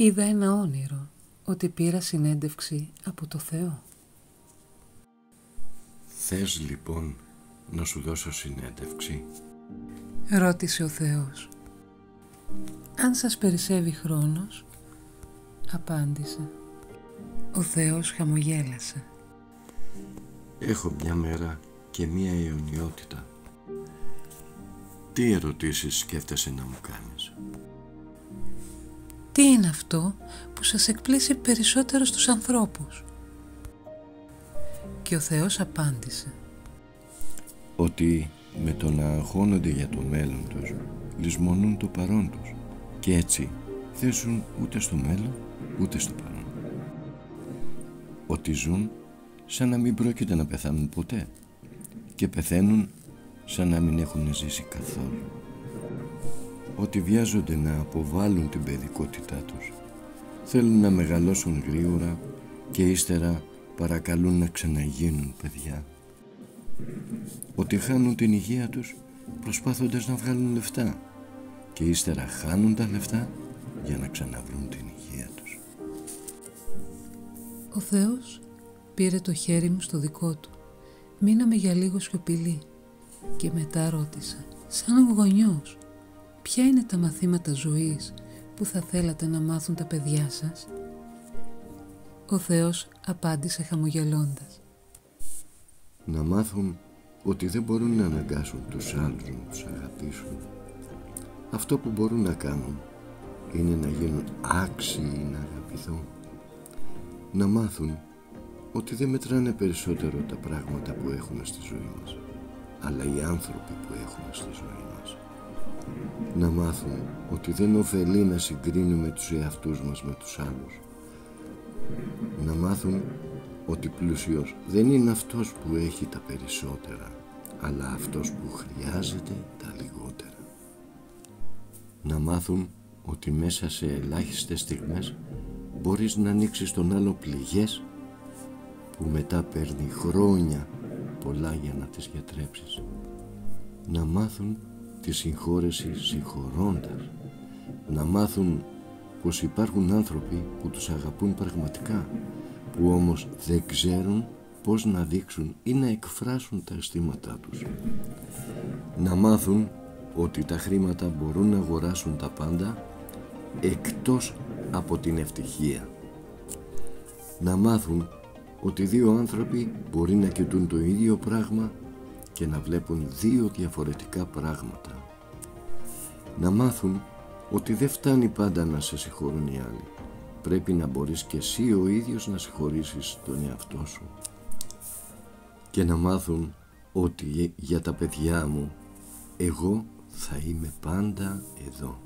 Είδα ένα όνειρο ότι πήρα συνέντευξη από το Θεό. Θες λοιπόν να σου δώσω συνέντευξη; Ρώτησε ο Θεός. Αν σας περισσεύει χρόνος, απάντησε. Ο Θεός χαμογέλασε. Έχω μια μέρα και μια αιωνιότητα. Τι ερωτήσεις σκέφτεσαι να μου κάνεις; Τι είναι αυτό που σας εκπλήσει περισσότερο στους ανθρώπους; Και ο Θεός απάντησε. Ότι με το να αγχώνονται για το μέλλον τους, λησμονούν το παρόν τους και έτσι δεν ζουν ούτε στο μέλλον ούτε στο παρόν. Ότι ζουν σαν να μην πρόκειται να πεθάνουν ποτέ και πεθαίνουν σαν να μην έχουν ζήσει καθόλου. Ότι βιάζονται να αποβάλουν την παιδικότητά τους. Θέλουν να μεγαλώσουν γρήγορα και ύστερα παρακαλούν να ξαναγίνουν παιδιά. Ότι χάνουν την υγεία τους προσπάθοντας να βγάλουν λεφτά και ύστερα χάνουν τα λεφτά για να ξαναβρούν την υγεία τους. Ο Θεός πήρε το χέρι μου στο δικό του. Μείναμε για λίγο σιωπηλοί και μετά ρώτησα, σαν γονιός, ποια είναι τα μαθήματα ζωής που θα θέλατε να μάθουν τα παιδιά σας; Ο Θεός απάντησε χαμογελώντας. Να μάθουν ότι δεν μπορούν να αναγκάσουν τους άλλους να τους αγαπήσουν. Αυτό που μπορούν να κάνουν είναι να γίνουν άξιοι να αγαπηθούν. Να μάθουν ότι δεν μετράνε περισσότερο τα πράγματα που έχουμε στη ζωή μας αλλά οι άνθρωποι που έχουμε στη ζωή μας να μάθουν ότι δεν ωφελεί να συγκρίνουμε τους εαυτούς μας με τους άλλους να μάθουν ότι πλούσιος δεν είναι αυτός που έχει τα περισσότερα αλλά αυτός που χρειάζεται τα λιγότερα να μάθουν ότι μέσα σε ελάχιστες στιγμές μπορείς να ανοίξεις τον άλλο πληγές που μετά παίρνει χρόνια πολλά για να τις γιατρέψεις. Να μάθουν τη συγχώρεση συγχωρώντας. Να μάθουν πως υπάρχουν άνθρωποι που τους αγαπούν πραγματικά, που όμως δεν ξέρουν πώς να δείξουν ή να εκφράσουν τα αισθήματά τους. Να μάθουν ότι τα χρήματα μπορούν να αγοράσουν τα πάντα εκτός από την ευτυχία. Να μάθουν ότι δύο άνθρωποι μπορεί να κοιτούν το ίδιο πράγμα και να βλέπουν δύο διαφορετικά πράγματα. Να μάθουν ότι δεν φτάνει πάντα να σε συγχωρούν οι άλλοι. Πρέπει να μπορείς και εσύ ο ίδιος να συγχωρήσεις τον εαυτό σου. Και να μάθουν ότι για τα παιδιά μου εγώ θα είμαι πάντα εδώ.